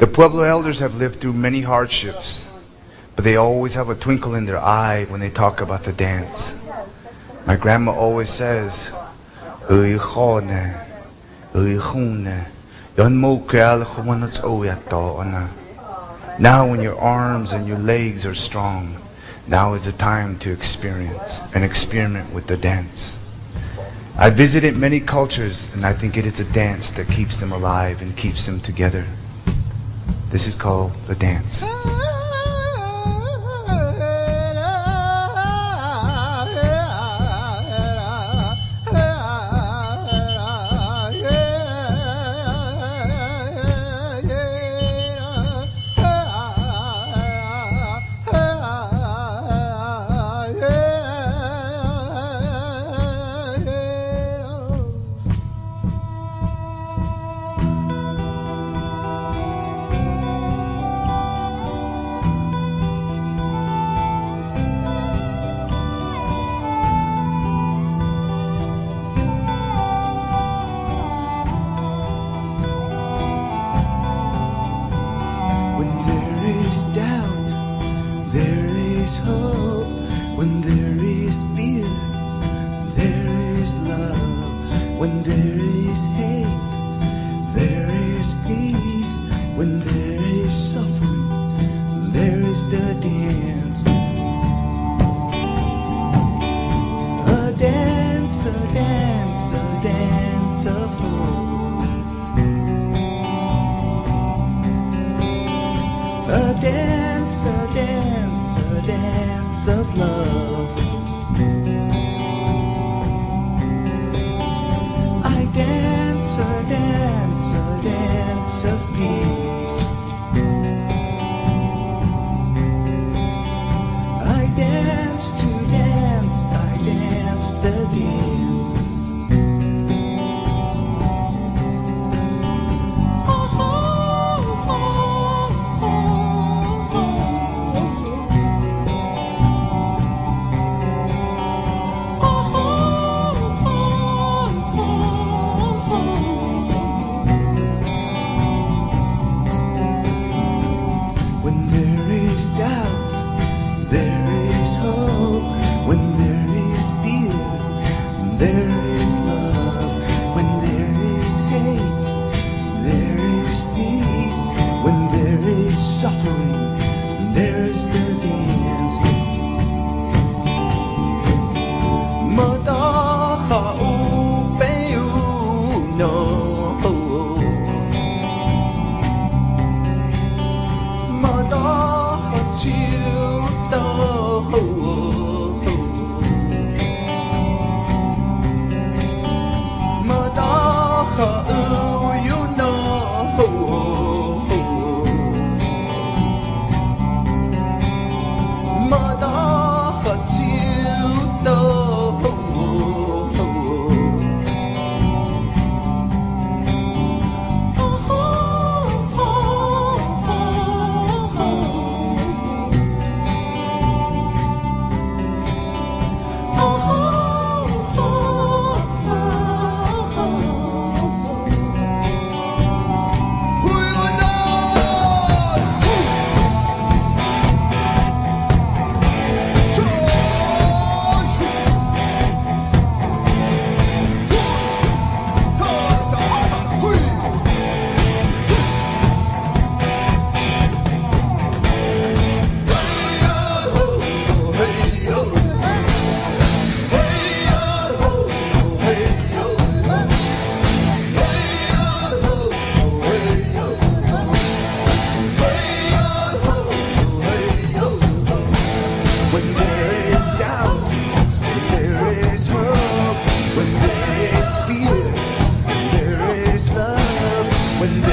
The Pueblo elders have lived through many hardships, but they always have a twinkle in their eye when they talk about the dance. My grandma always says. Now when your arms and your legs are strong, now is the time to experience and experiment with the dance. I visited many cultures and I think it is a dance that keeps them alive and keeps them together. This is called the dance. When there is hate, there is peace. When there is suffering, there is the dance. A dance, a dance, a dance of hope. A dance, a dance, a dance of love. I There. with